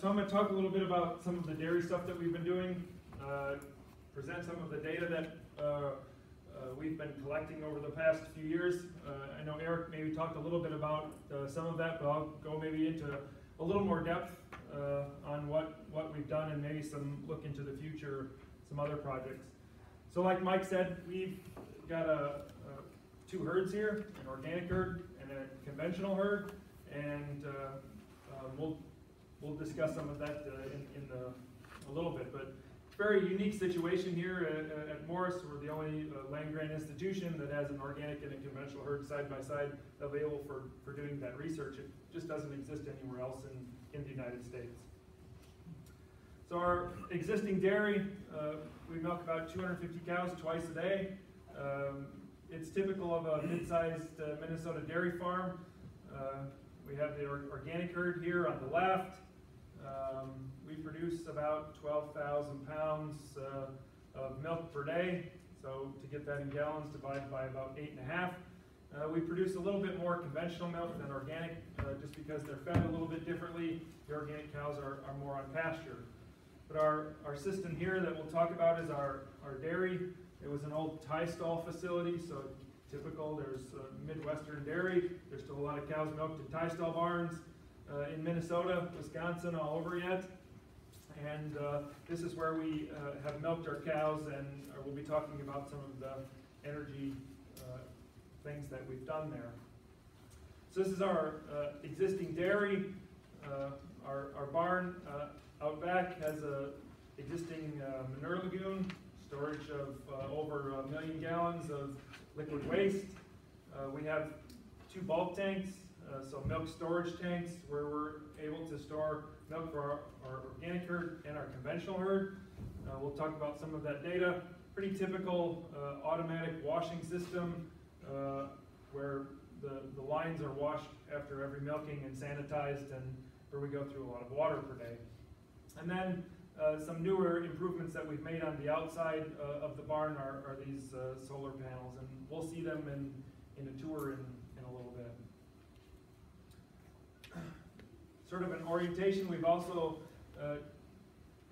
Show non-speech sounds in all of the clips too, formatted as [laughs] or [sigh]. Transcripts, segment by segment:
so I'm going to talk a little bit about some of the dairy stuff that we've been doing, uh, present some of the data that uh, uh, we've been collecting over the past few years. Uh, I know Eric maybe talked a little bit about uh, some of that, but I'll go maybe into a little more depth on what, what we've done and maybe some look into the future, some other projects. So like Mike said, we've got a, a two herds here, an organic herd and a conventional herd, and uh, we'll we'll discuss some of that uh, in, in the, a little bit. But very unique situation here at, at Morris. We're the only uh, land grant institution that has an organic and a conventional herd side by side available for, for doing that research. It just doesn't exist anywhere else in, in the United States. So our existing dairy, uh, we milk about 250 cows twice a day. Um, it's typical of a mid-sized uh, Minnesota dairy farm. Uh, we have the organic herd here on the left. Um, we produce about 12,000 pounds uh, of milk per day. So to get that in gallons, divided by about eight and a half. Uh, we produce a little bit more conventional milk than organic, uh, just because they're fed a little bit differently. The organic cows are, are more on pasture. But our, our system here that we'll talk about is our, our dairy. It was an old tie stall facility, so typical, there's Midwestern dairy. There's still a lot of cows milked in tie stall barns uh, in Minnesota, Wisconsin, all over yet. And uh, this is where we uh, have milked our cows, and uh, we'll be talking about some of the energy uh, things that we've done there. So this is our existing dairy. our, our barn out back has a existing manure lagoon, storage of over a million gallons of liquid waste. we have two bulk tanks uh, so milk storage tanks where we're able to store milk for our, our organic herd and our conventional herd. Uh, we'll talk about some of that data. Pretty typical uh, automatic washing system uh, where the, the lines are washed after every milking and sanitized and where we go through a lot of water per day. And then uh, some newer improvements that we've made on the outside of the barn are, are these solar panels and we'll see them in, in a tour in, in a little bit sort of an orientation. We've also uh,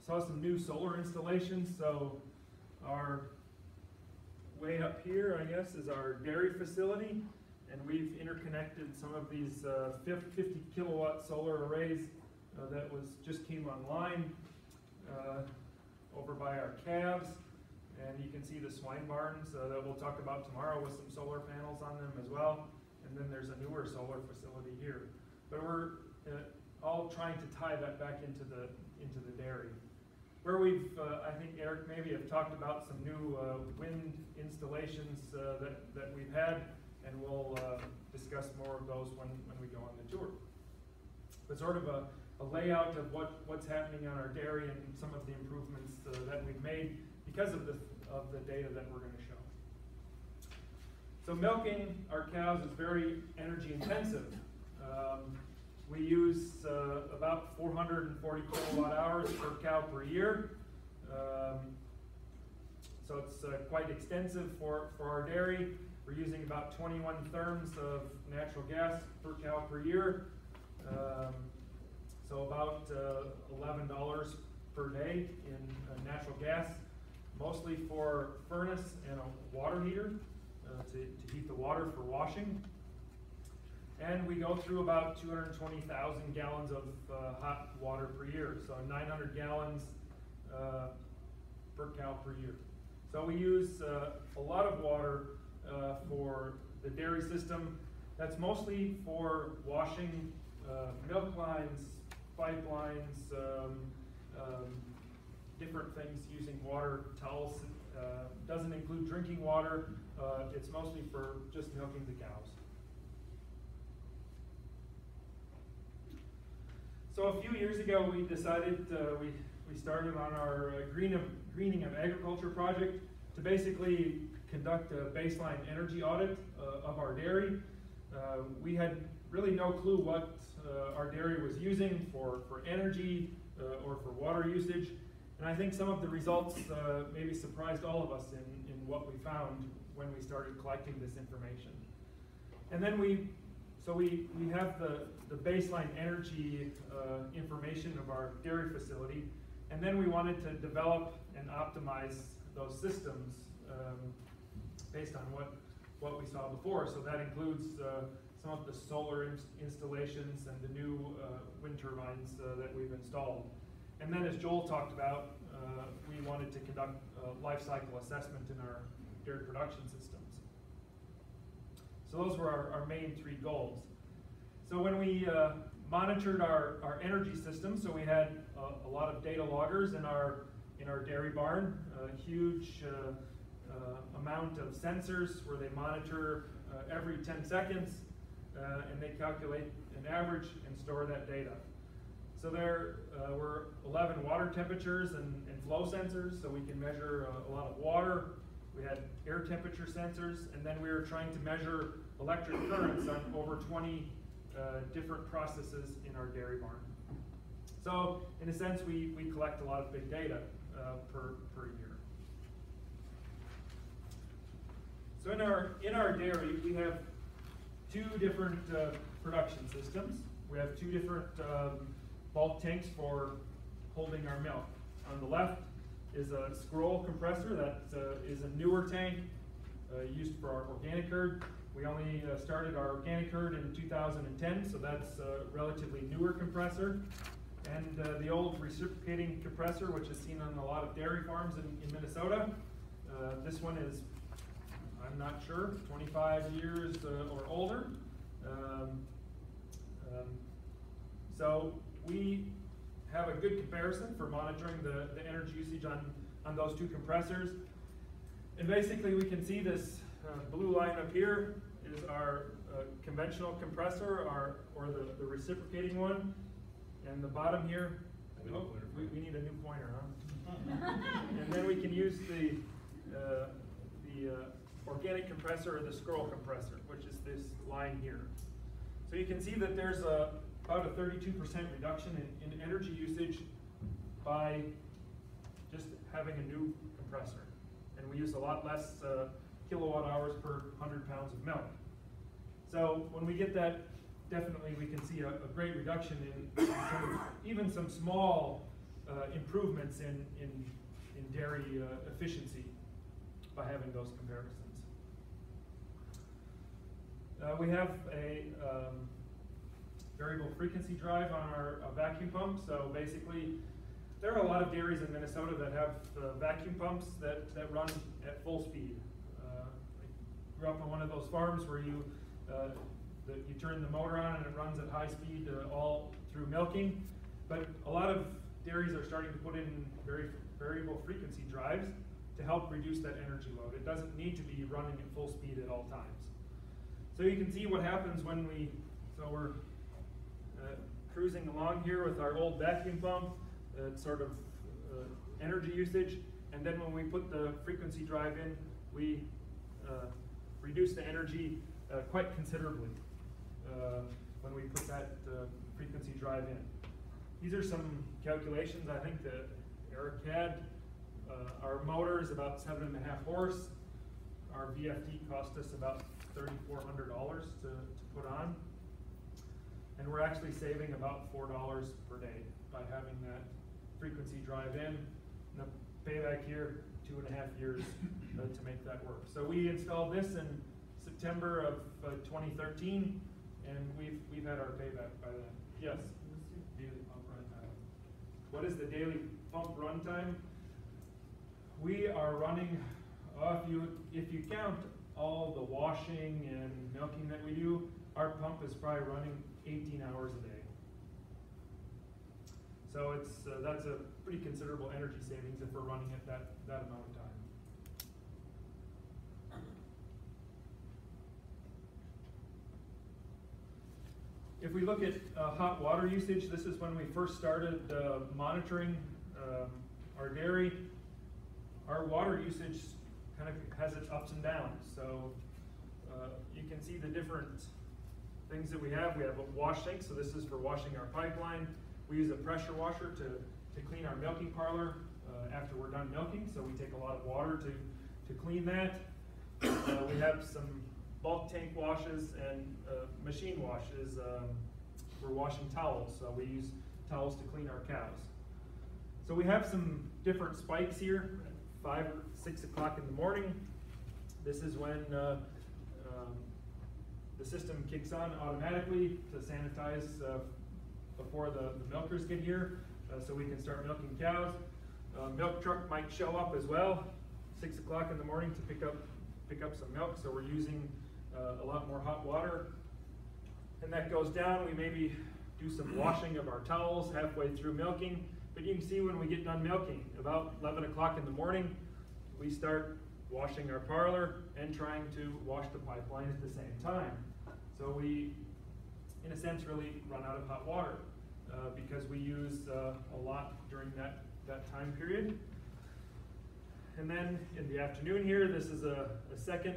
saw some new solar installations. So our way up here, I guess, is our dairy facility. And we've interconnected some of these uh, 50 kilowatt solar arrays uh, that was just came online uh, over by our calves. And you can see the swine barns uh, that we'll talk about tomorrow with some solar panels on them as well. And then there's a newer solar facility here. But we're uh, all trying to tie that back into the into the dairy. Where we've, uh, I think Eric maybe have talked about some new uh, wind installations uh, that, that we've had, and we'll uh, discuss more of those when, when we go on the tour. But sort of a, a layout of what, what's happening on our dairy and some of the improvements uh, that we've made because of the, of the data that we're going to show. So milking our cows is very energy intensive. Um, we use uh, about 440 kilowatt hours per cow per year. Um, so it's uh, quite extensive for, for our dairy. We're using about 21 therms of natural gas per cow per year. Um, so about uh, $11 per day in uh, natural gas, mostly for furnace and a water heater uh, to, to heat the water for washing. And we go through about 220,000 gallons of uh, hot water per year, so 900 gallons uh, per cow per year. So we use uh, a lot of water uh, for the dairy system. That's mostly for washing uh, milk lines, pipelines, um, um, different things using water, towels. Uh, doesn't include drinking water. it's mostly for just milking the cows. So a few years ago, we decided uh, we, we started on our uh, green of, greening of agriculture project to basically conduct a baseline energy audit uh, of our dairy. Uh, we had really no clue what uh, our dairy was using for, for energy uh, or for water usage. And I think some of the results maybe surprised all of us in, in what we found when we started collecting this information. And then we So we, we have the, the baseline energy uh, information of our dairy facility, and then we wanted to develop and optimize those systems um, based on what, what we saw before. So that includes uh, some of the solar ins installations and the new uh, wind turbines uh, that we've installed. And then as Joel talked about, uh, we wanted to conduct a life cycle assessment in our dairy production systems. So those were our, our main three goals. So when we uh, monitored our, our energy system, so we had a, a lot of data loggers in our, in our dairy barn, a huge uh, uh, amount of sensors where they monitor uh, every 10 seconds uh, and they calculate an average and store that data. So there uh, were 11 water temperatures and, and, flow sensors, so we can measure a lot of water. We had air temperature sensors, and then we were trying to measure electric currents on over 20 uh, different processes in our dairy barn. So in a sense, we, we collect a lot of big data uh, per, per year. So in our, in our dairy, we have two different uh, production systems. We have two different um, bulk tanks for holding our milk. On the left is a scroll compressor that uh, is a newer tank uh, used for our organic herd. We only uh, started our organic herd in 2010, so that's a relatively newer compressor. And uh, the old reciprocating compressor, which is seen on a lot of dairy farms in, in Minnesota. Uh, this one is I'm not sure, 25 years uh, or older. Um, um, so we have a good comparison for monitoring the, the energy usage on, on those two compressors. And basically we can see this uh, blue line up here is our uh, conventional compressor our, or the, the reciprocating one. And the bottom here, oh, we, we, need a new pointer, huh? [laughs] and then we can use the, uh, the uh, organic compressor or the scroll compressor, which is this line here. So you can see that there's a, about a 32% reduction in, in energy usage by just having a new compressor. And we use a lot less uh, kilowatt hours per 100 pounds of milk. So when we get that, definitely we can see a, a great reduction in, in some, even some small uh, improvements in, in, in dairy uh, efficiency by having those comparisons. Uh, we have a um, variable frequency drive on our vacuum pump. So basically, there are a lot of dairies in Minnesota that have uh, vacuum pumps that, that run at full speed. Uh, I grew up on one of those farms where you uh, the, you turn the motor on and it runs at high speed uh, all through milking. But a lot of dairies are starting to put in very variable frequency drives to help reduce that energy load. It doesn't need to be running at full speed at all times. So you can see what happens when we, so we're uh, cruising along here with our old vacuum pump, uh, sort of uh, energy usage, and then when we put the frequency drive in, we uh, reduce the energy uh, quite considerably uh, when we put that frequency drive in. These are some calculations I think that Eric had. our motor is about seven and a half horse. Our VFD cost us about $3,400 to, to put on. And we're actually saving about $4 per day by having that frequency drive in. And the payback here, two and a half years uh, to make that work. So we installed this in September of uh, 2013, and we've, we've had our payback by then. Yes? What is the daily pump runtime? We are running, uh, if you if you count all the washing and milking our pump is probably running 18 hours a day. So it's uh, that's a pretty considerable energy savings if we're running it that, that amount of time. If we look at uh, hot water usage, this is when we first started uh, monitoring um, our dairy. Our water usage kind of has its ups and downs. So uh, you can see the different things that we have. We have a wash sink, so this is for washing our pipeline. We use a pressure washer to, to clean our milking parlor uh, after we're done milking, so we take a lot of water to, to clean that. Uh, we have some bulk tank washes and uh, machine washes. Um, we're washing towels, so we use towels to clean our cows. So we have some different spikes here, five or six o'clock in the morning. This is when uh, um, the system kicks on automatically to sanitize uh, before the, the milkers get here, uh, so we can start milking cows. Uh, milk truck might show up as well, six o'clock in the morning to pick up pick up some milk. So we're using uh, a lot more hot water, and that goes down. We maybe do some washing of our towels halfway through milking. But you can see when we get done milking, about 11 o'clock in the morning, we start washing our parlor and trying to wash the pipeline at the same time. So we, in a sense, really run out of hot water uh, because we use uh, a lot during that, that time period. And then in the afternoon here, this is a, a second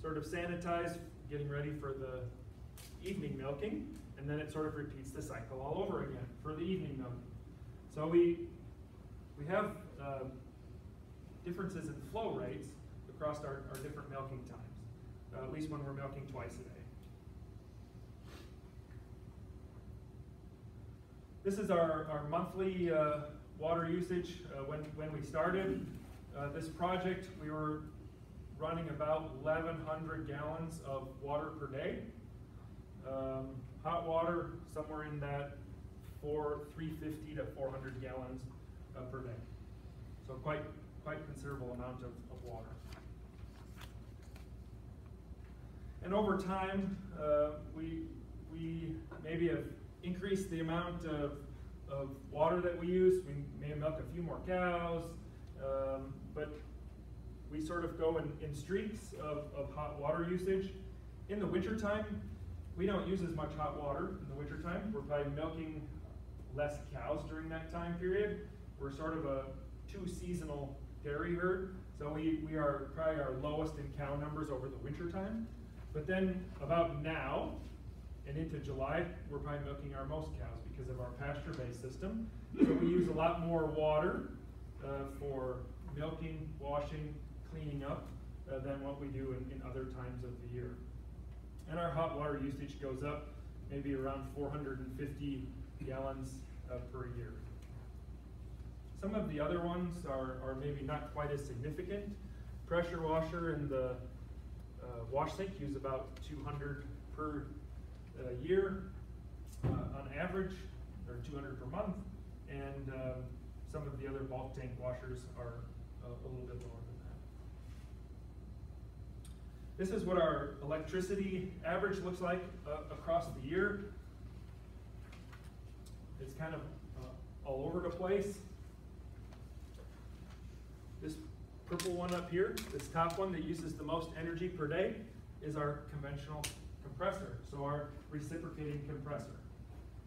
sort of sanitized, getting ready for the evening milking. And then it sort of repeats the cycle all over again for the evening milking. So we, we have uh, differences in flow rates across our, our different milking times, uh, at least when we're milking twice a day. This is our, our monthly uh, water usage uh, when, when we started. Uh, this project, we were running about 1,100 gallons of water per day. Um, hot water, somewhere in that four, 350 to 400 gallons uh, per day. So quite, quite considerable amount of, of water. And over time, uh, we, we maybe have increased the amount of, of water that we use. We may milk a few more cows, um, but we sort of go in, in streaks of, of hot water usage. In the wintertime, we don't use as much hot water in the wintertime. We're probably milking less cows during that time period. We're sort of a two seasonal dairy herd, so we, we are probably our lowest in cow numbers over the winter time. But then about now and into July, we're probably milking our most cows because of our pasture-based system. So we use a lot more water uh, for milking, washing, cleaning up uh, than what we do in, in other times of the year. And our hot water usage goes up maybe around 450 gallons uh, per year. Some of the other ones are, are maybe not quite as significant. Pressure washer and the uh, wash sink use about 200 per uh, year uh, on average, or 200 per month, and um, some of the other bulk tank washers are a, a little bit lower than that. This is what our electricity average looks like uh, across the year. It's kind of uh, all over the place. This purple one up here, this top one that uses the most energy per day, is our conventional compressor. So our reciprocating compressor,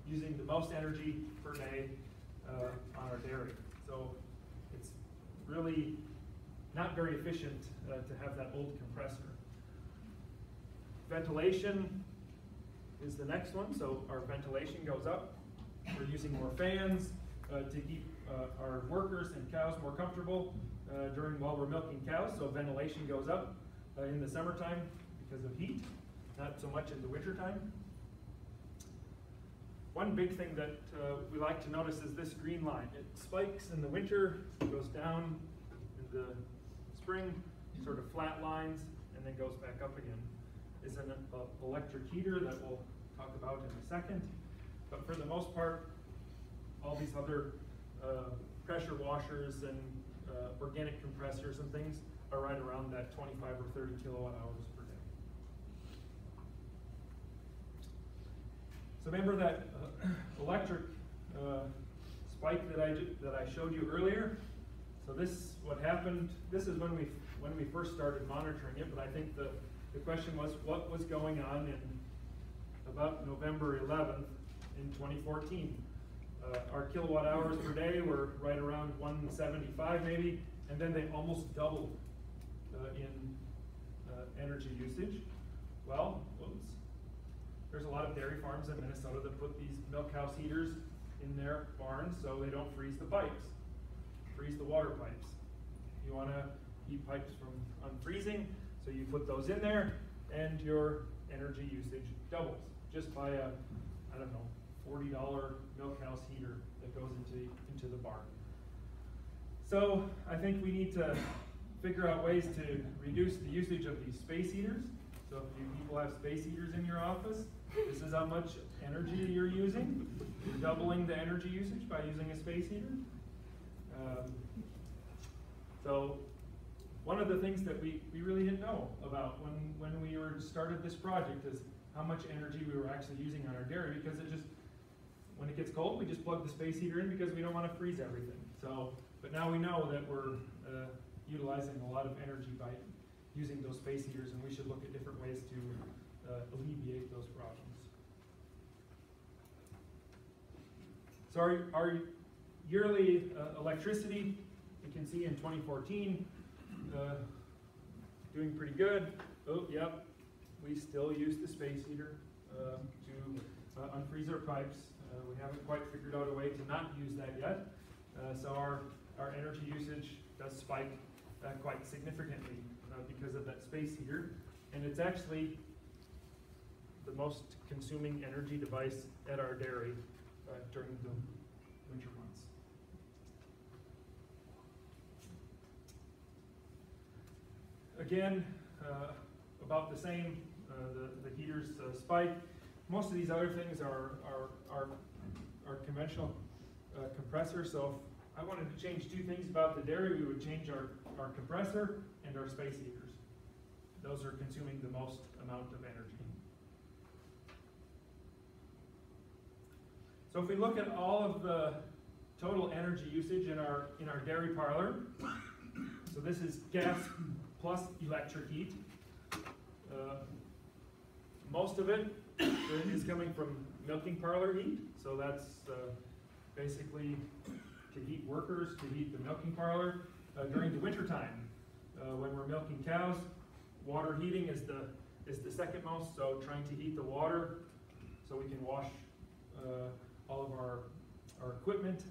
using the most energy per day uh, on our dairy. So it's really not very efficient uh, to have that old compressor. Ventilation is the next one. So our ventilation goes up. We're using more fans uh, to keep uh, our workers and cows more comfortable uh, during while we're milking cows. So ventilation goes up uh, in the summertime because of heat, not so much in the wintertime. One big thing that uh, we like to notice is this green line. It spikes in the winter, goes down in the spring, sort of flat lines, and then goes back up again. Is an uh, electric heater that we'll talk about in a second. But for the most part, all these other uh, pressure washers and uh, organic compressors and things are right around that 25 or 30 kilowatt hours per day. So remember that uh, [clears throat] electric uh, spike that I that I showed you earlier. So this what happened. This is when we when we first started monitoring it. But I think the the question was what was going on in about November 11th in 2014. Uh, our kilowatt hours per day were right around 175 maybe, and then they almost doubled uh, in uh, energy usage. Well, oops, there's a lot of dairy farms in Minnesota that put these milk house heaters in their barns so they don't freeze the pipes, freeze the water pipes. You want to keep pipes from unfreezing, so you put those in there, and your energy usage doubles just by a, I don't know, forty dollar milk house heater that goes into, into the barn. So I think we need to figure out ways to reduce the usage of these space heaters. So if you people have space heaters in your office, this is how much energy you're using. You're doubling the energy usage by using a space heater. Um, so one of the things that we, we really didn't know about when, when we were started this project is how much energy we were actually using on our dairy because it just, when it gets cold, we just plug the space heater in because we don't want to freeze everything. So, but now we know that we're uh, utilizing a lot of energy by using those space heaters and we should look at different ways to uh, alleviate those problems. So our, our yearly uh, electricity, you can see in 2014, uh, doing pretty good. Oh, yep, we still use the space heater uh, to uh, unfreeze our pipes. Uh, we haven't quite figured out a way to not use that yet. Uh, so our, our energy usage does spike uh, quite significantly uh, because of that space heater. And it's actually the most consuming energy device at our dairy uh, during the winter months. Again, uh, about the same, the, the heaters spike. Most of these other things are, are, are, are conventional uh, compressors, so if I wanted to change two things about the dairy, we would change our, our compressor and our space heaters. Those are consuming the most amount of energy. So if we look at all of the total energy usage in our, in our dairy parlor, so this is gas plus electric heat. Uh, most of it is coming from milking parlor heat, so that's uh, basically to heat workers, to heat the milking parlor uh, during the winter time. Uh, when we're milking cows, water heating is the, is the second most, so trying to heat the water so we can wash uh, all of our, our equipment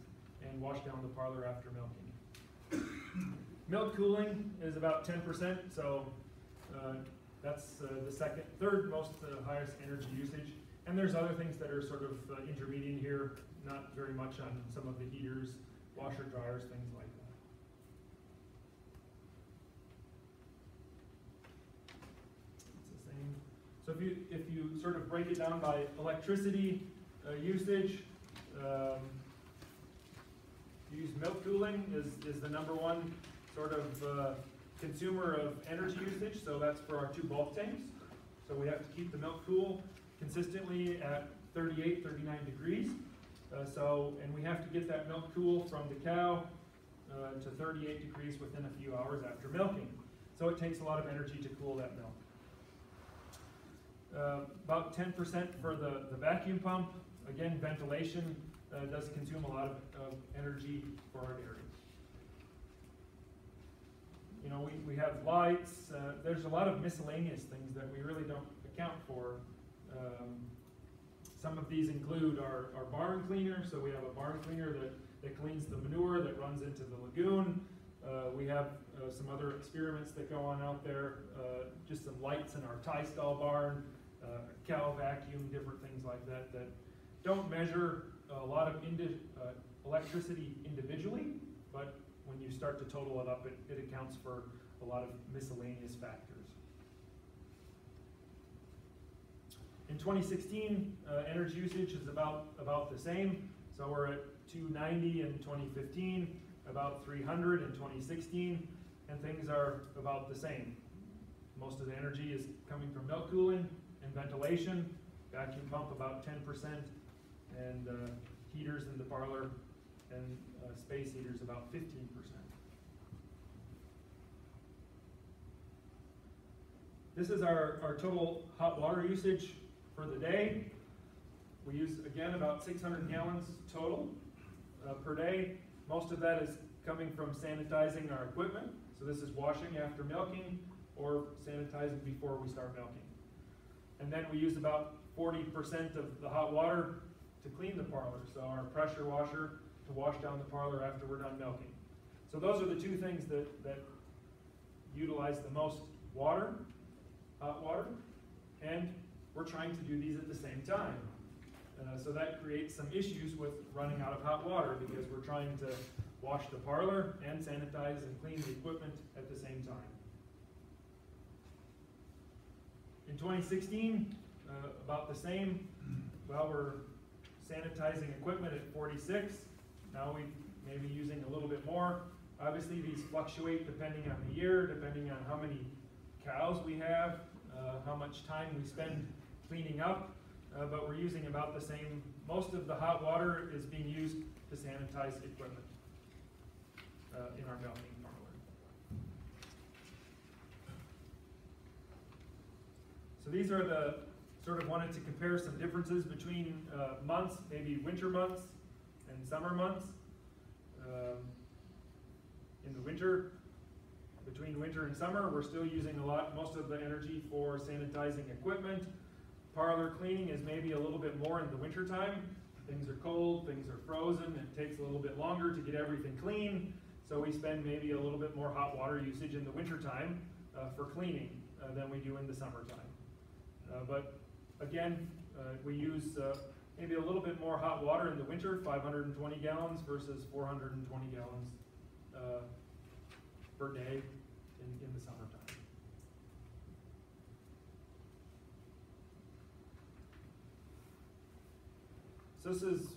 and wash down the parlor after milking. Milk cooling is about 10%, so uh, that's uh, the second, third most uh, highest energy usage. And there's other things that are sort of uh, intermediate here, not very much on some of the heaters, washer dryers, things like that. It's the same. So if you if you sort of break it down by electricity uh, usage, um, use milk cooling is, is the number one sort of uh, consumer of energy usage, so that's for our two bulk tanks. So we have to keep the milk cool consistently at 38, 39 degrees. Uh, so, and we have to get that milk cool from the cow uh, to 38 degrees within a few hours after milking. So it takes a lot of energy to cool that milk. Uh, about 10% for the, the vacuum pump. Again, ventilation uh, does consume a lot of, of energy for our dairy. Know, we, we have lights, uh, there's a lot of miscellaneous things that we really don't account for. Um, some of these include our, our barn cleaner, so we have a barn cleaner that, that cleans the manure that runs into the lagoon. Uh, we have uh, some other experiments that go on out there, uh, just some lights in our tie stall barn, uh, cow vacuum, different things like that that don't measure a lot of indi uh, electricity individually, but when you start to total it up, it, it accounts for a lot of miscellaneous factors. In 2016, uh, energy usage is about, about the same. So we're at 290 in 2015, about 300 in 2016, and things are about the same. Most of the energy is coming from milk cooling and ventilation, vacuum pump about 10%, and uh, heaters in the parlor and uh, space heaters about 15%. This is our, our total hot water usage for the day. We use, again, about 600 gallons total uh, per day. Most of that is coming from sanitizing our equipment. So this is washing after milking or sanitizing before we start milking. And then we use about 40% of the hot water to clean the parlor. So our pressure washer to wash down the parlor after we're done milking. So those are the two things that, that utilize the most water, hot water. and we're trying to do these at the same time. Uh, so that creates some issues with running out of hot water because we're trying to wash the parlor and sanitize and clean the equipment at the same time. In 2016, uh, about the same. Well, we're sanitizing equipment at 46. Now we may be using a little bit more. Obviously, these fluctuate depending on the year, depending on how many cows we have, uh, how much time we spend cleaning up, uh, but we're using about the same. Most of the hot water is being used to sanitize equipment uh, in our milking parlor. So these are the, sort of wanted to compare some differences between uh, months, maybe winter months and summer months. Um, in the winter, between winter and summer, we're still using a lot, most of the energy for sanitizing equipment. Parlor cleaning is maybe a little bit more in the winter time. Things are cold, things are frozen, it takes a little bit longer to get everything clean. So we spend maybe a little bit more hot water usage in the winter time uh, for cleaning uh, than we do in the summertime. Uh, but again, uh, we use uh, maybe a little bit more hot water in the winter, 520 gallons versus 420 gallons uh, per day in, in the summertime. So this is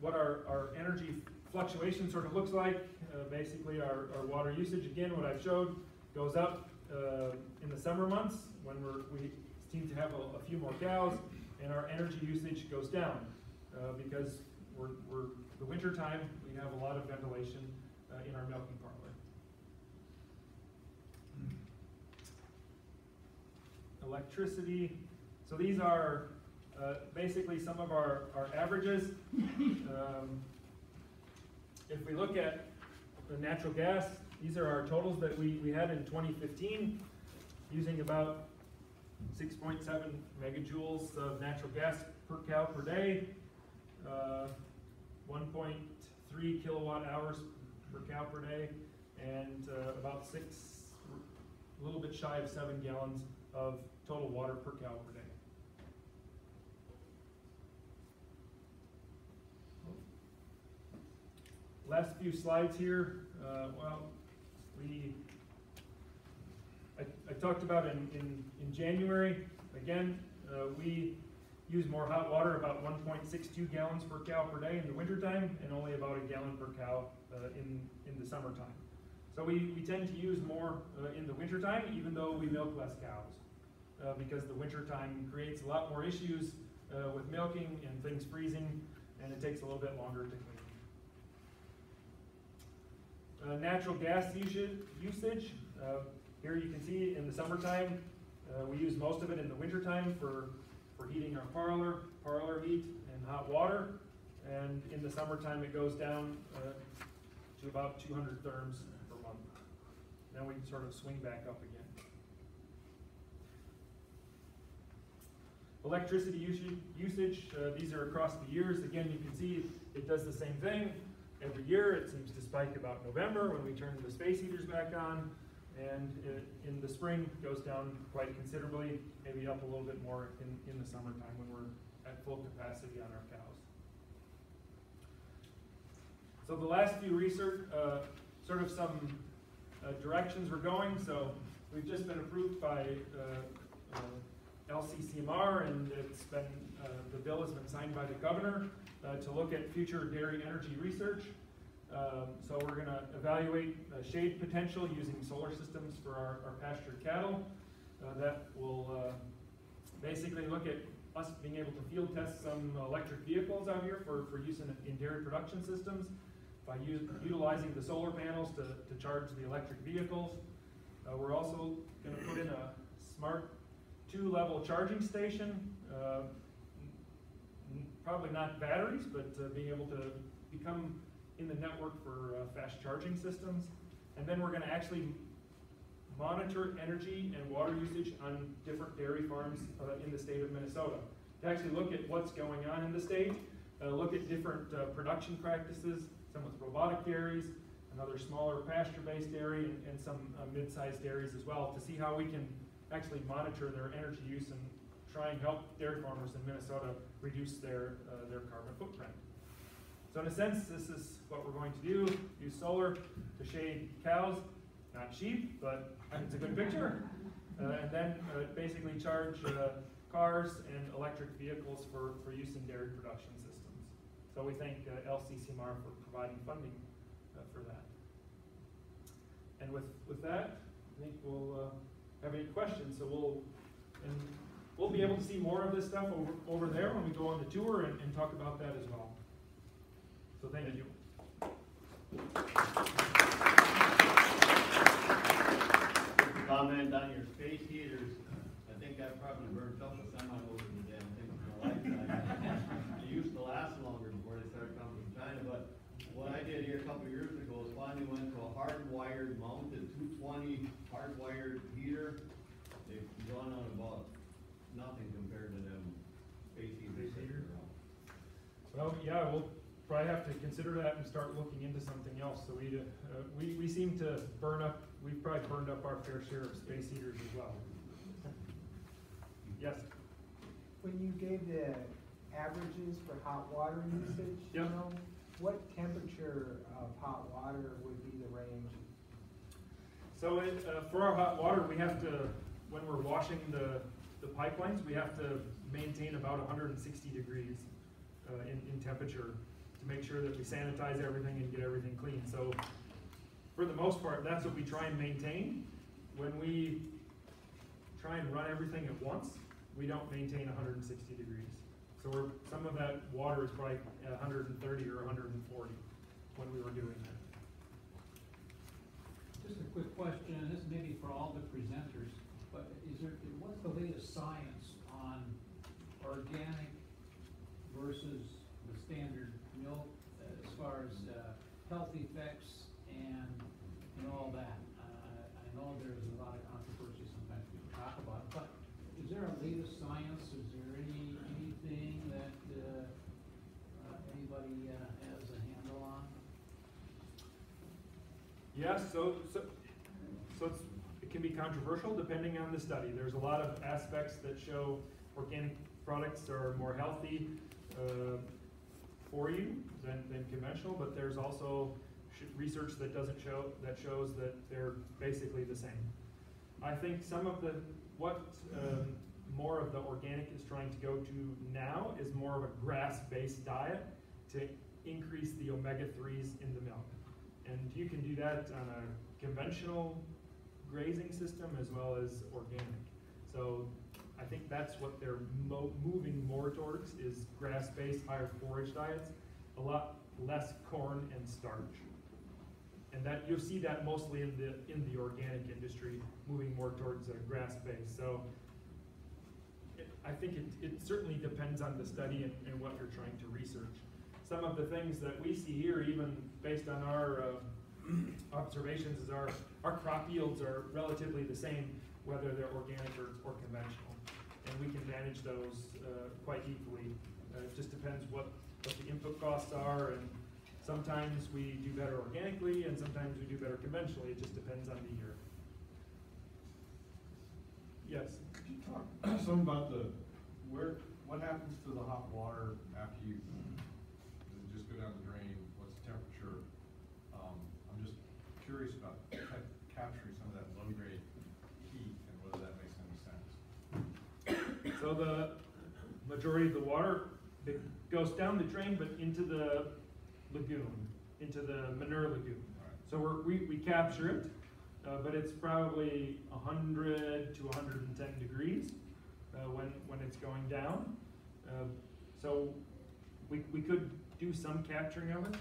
what our, our energy fluctuation sort of looks like. Uh, basically, our, our water usage, again, what I've showed, goes up uh, in the summer months when we're, we seem to have a, a few more cows, and our energy usage goes down uh, because we're, we're, the winter time, we have a lot of ventilation uh, in our milking parlor. Electricity, so these are uh, basically some of our, our averages. [laughs] Um, if we look at the natural gas, these are our totals that we, we had in 2015, using about 6.7 megajoules of natural gas per cow per day, uh, 1.3 kilowatt hours per cow per day, and uh, about six, a little bit shy of seven gallons of total water per cow per day. Last few slides here, uh, well, we, talked about in, in, in January, again, uh, we use more hot water, about 1.62 gallons per cow per day in the wintertime, and only about a gallon per cow uh, in, in the summertime. So we, we tend to use more uh, in the wintertime, even though we milk less cows, uh, because the wintertime creates a lot more issues uh, with milking and things freezing, and it takes a little bit longer to clean. Uh, natural gas usage, usage. Here you can see in the summertime, uh, we use most of it in the wintertime for, for heating our parlor, parlor heat, and hot water. And in the summertime, it goes down uh, to about 200 therms per month. Then we sort of swing back up again. Electricity usage, usage uh, these are across the years. Again, you can see it does the same thing every year. It seems to spike about November when we turn the space heaters back on. And it, in the spring goes down quite considerably, maybe up a little bit more in, in the summertime when we're at full capacity on our cows. So the last few research, uh, sort of some uh, directions we're going. So we've just been approved by uh, uh LCCMR and it's been, uh, the bill has been signed by the governor uh, to look at future dairy energy research. Um, so we're going to evaluate uh, shade potential using solar systems for our, our pastured cattle. Uh, that will uh, basically look at us being able to field test some electric vehicles out here for, for use in, in dairy production systems by utilizing the solar panels to, to charge the electric vehicles. Uh, we're also going to put in a smart two-level charging station uh, probably not batteries, but uh, being able to become in the network for uh, fast charging systems. And then we're going to actually monitor energy and water usage on different dairy farms uh, in the state of Minnesota. To actually look at what's going on in the state, uh, look at different uh, production practices, some with robotic dairies, another smaller pasture-based dairy, and, and some uh, mid-sized dairies as well, to see how we can actually monitor their energy use and try and help dairy farmers in Minnesota reduce their, uh, their carbon footprint. So in a sense, this is what we're going to do, use solar to shade cows, not sheep, but it's a good picture. Uh, and then uh, basically charge uh, cars and electric vehicles for, for use in dairy production systems. So we thank uh, LCCMR for providing funding uh, for that. And with, with that, I think we'll uh, have any questions, so we'll, and we'll be able to see more of this stuff over, over there when we go on the tour and, and talk about that as well. So thank you. Comment on your space heaters, I think I've probably burned up a semi over the damn thing in my lifetime. They used to last longer before they started coming from China, but what I did here a couple of years ago is finally went to a hardwired mounted two twenty hardwired heater. They've gone on about nothing compared to them space heaters. Well, yeah, we'll probably have to consider that and start looking into something else. So we, uh, we, we seem to burn up, we've probably burned up our fair share of space heaters as well. Yes, When you gave the averages for hot water usage, you know, what temperature of hot water would be the range? so it, uh, for our hot water, we have to, when we're washing the, the pipelines, we have to maintain about hundred and sixty degrees, uh, in, in temperature to make sure that we sanitize everything and get everything clean. So for the most part, that's what we try and maintain. When we try and run everything at once, we don't maintain hundred and sixty degrees. So some of that water is probably hundred and thirty or hundred and forty when we were doing that. Just a quick question, and this may be for all the presenters, but is there, what's the latest science on organic versus the standard far as, uh, health effects and, and all that? Uh, I know there's a lot of controversy sometimes people talk about, but is there a latest science, is there any, anything that, uh, uh, anybody, uh, has a handle on? Yes, so, so, it can be controversial depending on the study. There's a lot of aspects that show organic products are more healthy, uh, for you than, than conventional, but there's also research that doesn't show, that shows that they're basically the same. I think some of the, what, um, more of the organic is trying to go to now is more of a grass-based diet to increase the omega-3s in the milk. And you can do that on a conventional grazing system as well as organic. So I think that's what they're mo- moving more towards is grass-based, higher forage diets, a lot less corn and starch. And that you'll see that mostly in the in the organic industry, moving more towards a grass-based. So it, I think it, it certainly depends on the study and, and what you're trying to research. Some of the things that we see here, even based on our uh, observations, is our, our crop yields are relatively the same, whether they're organic or, or conventional. And we can manage those uh, quite equally. Uh, it just depends what, what the input costs are, and sometimes we do better organically, and sometimes we do better conventionally. It just depends on the year. Yes. Could you talk [clears throat] some about the, where, what happens to the hot water after you, does it just go down the drain? What's the temperature? Um, I'm just curious about ca- capturing some of that low-grade heat and whether that makes any sense. So the majority of the water that goes down the drain, but into the lagoon, into the manure lagoon. So we're, we, we capture it, uh, but it's probably hundred to hundred and ten degrees, uh, when, when it's going down. Uh, so we, we could do some capturing of it.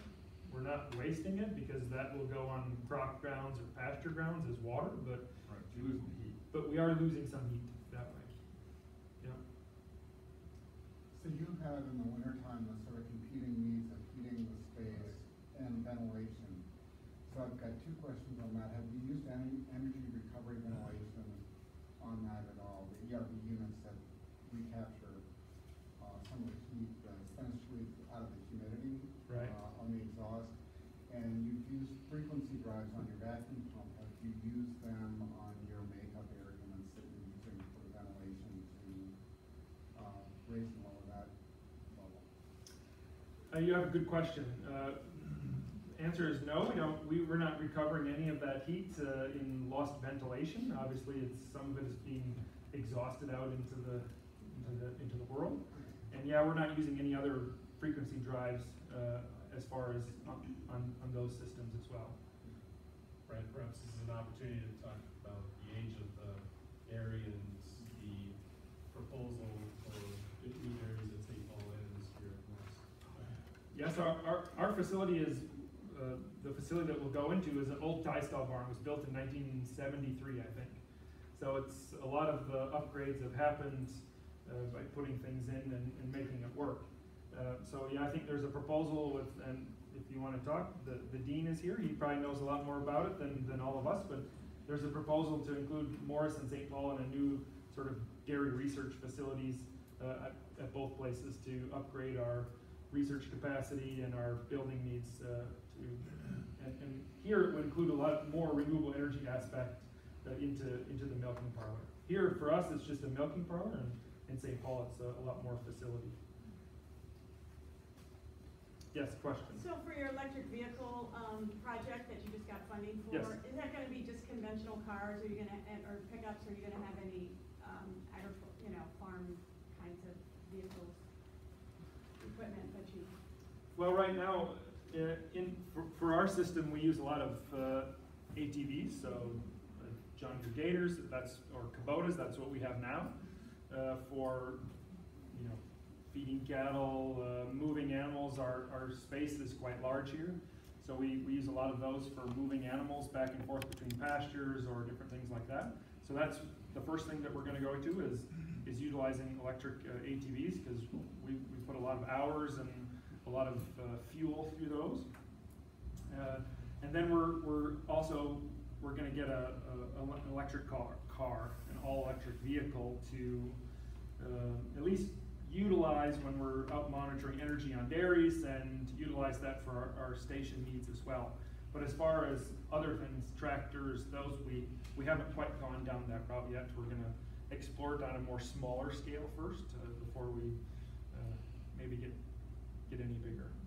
We're not wasting it because that will go on crop grounds or pasture grounds as water, but, right, so losing heat. but we are losing some heat that way. Yeah. So you have in the wintertime the sort of competing needs of heating the space and ventilation. So I've got two questions on that. Have you used any energy recovery ventilation on that at all? The ERV units that recapture, uh, some of the heat, uh, essentially out of the humidity. Right. uh, On the exhaust. And you've used frequency drives on your vacuum pump. Have you used them on your makeup air units that you're using for ventilation to operation while we're at level? Uh, you have a good question. Uh, answer is no, we don't, we, we're not recovering any of that heat, uh, in lost ventilation. Obviously, it's, some of it is being exhausted out into the, into the, into the world. And yeah, we're not using any other frequency drives, uh, as far as on, on, on those systems as well. Brad, perhaps this is an opportunity to talk about the age of the area and the proposal for the new areas that St. Paul is here at West. Yes, our, our, our facility is, uh, the facility that we'll go into is an old tie-style barn, It was built in nineteen seventy-three, I think. So it's, a lot of the upgrades have happened, uh, by putting things in and, and making it work. Uh, so yeah, I think there's a proposal with, and if you wanna talk, the, the dean is here, he probably knows a lot more about it than, than all of us, but there's a proposal to include Morris and St. Paul in a new sort of dairy research facilities, uh, at, at both places to upgrade our research capacity and our building needs, uh, to, and, and here it would include a lot more renewable energy aspect uh, into, into the milking parlor. Here, for us, it's just a milking parlor, and in St. Paul, it's a, a lot more facility. Yes, question? So for your electric vehicle, um, project that you just got funding for, Yes. is that gonna be just conventional cars, or you gonna, or pickups, or are you gonna have any, um, agri, you know, farm kinds of vehicles? Equipment Well, right now, uh, in, for, for our system, we use a lot of, uh, ATVs, so uh, John Deere Gators, that's, or Kubotas, that's what we have now. Uh, for, you know, feeding cattle, uh, moving animals, our, our space is quite large here. So we, we use a lot of those for moving animals back and forth between pastures or different things like that. So that's the first thing that we're gonna go to is, is utilizing electric ATVs, cause we, we put a lot of hours and a lot of, uh, fuel through those. Uh, and then we're, we're also, we're gonna get a, a, an electric car, car, an all-electric vehicle to, uh, at least utilize when we're out monitoring energy on dairies and utilize that for our, our station needs as well. But as far as other things, tractors, those, we, we haven't quite gone down that route yet. We're gonna explore it on a more smaller scale first, uh, before we, uh, maybe get, get any bigger.